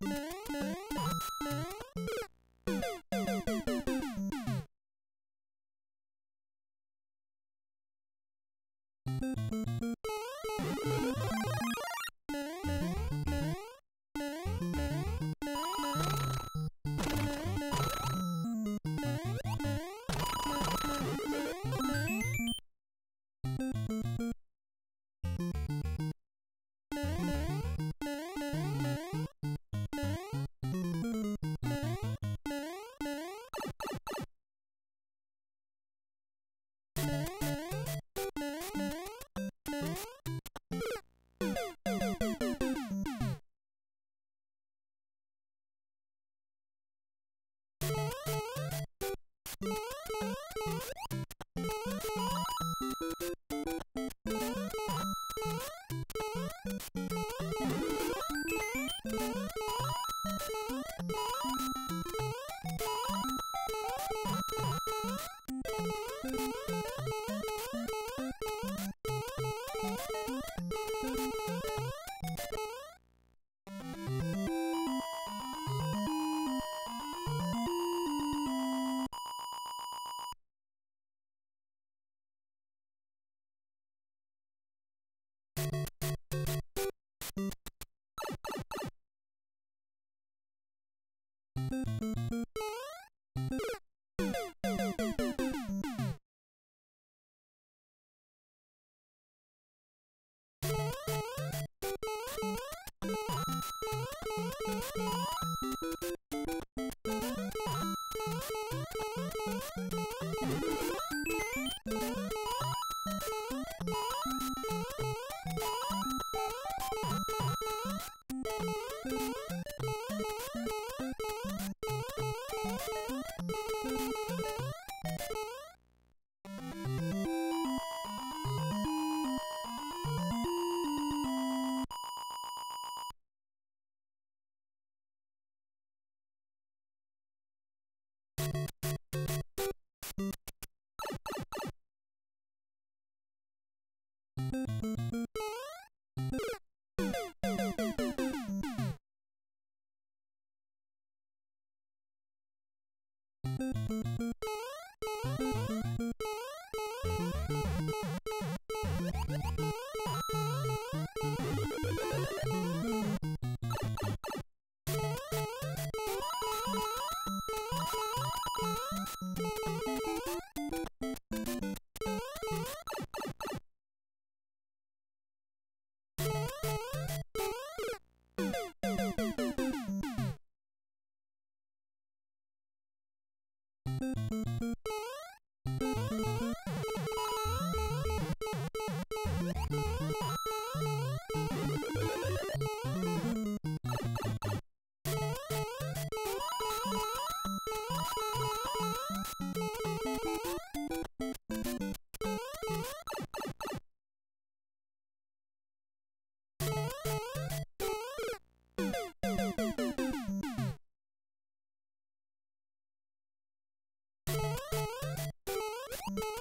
you you. フフフフ。you you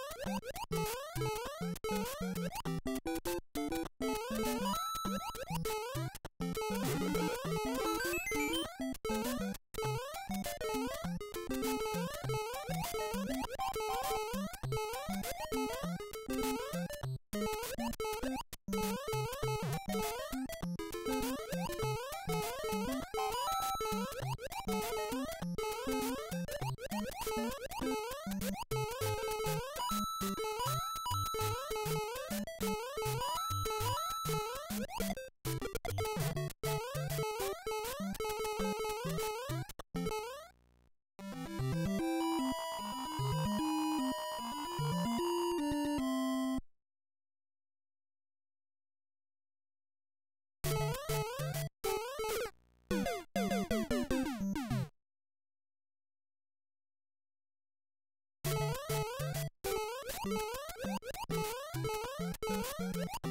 you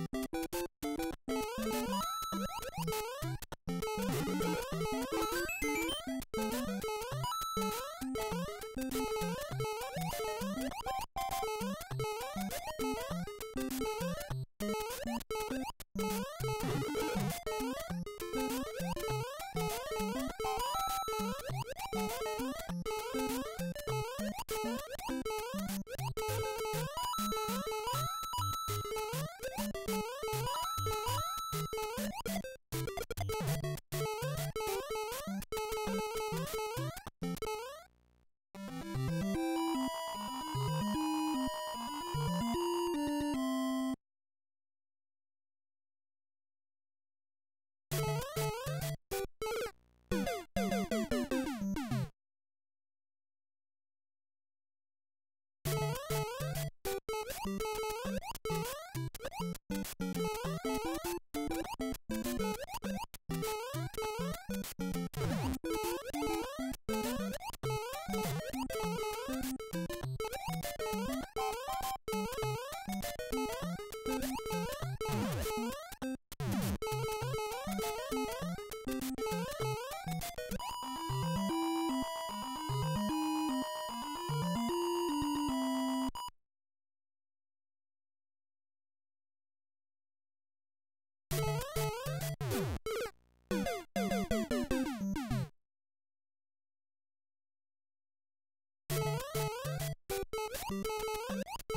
you you you.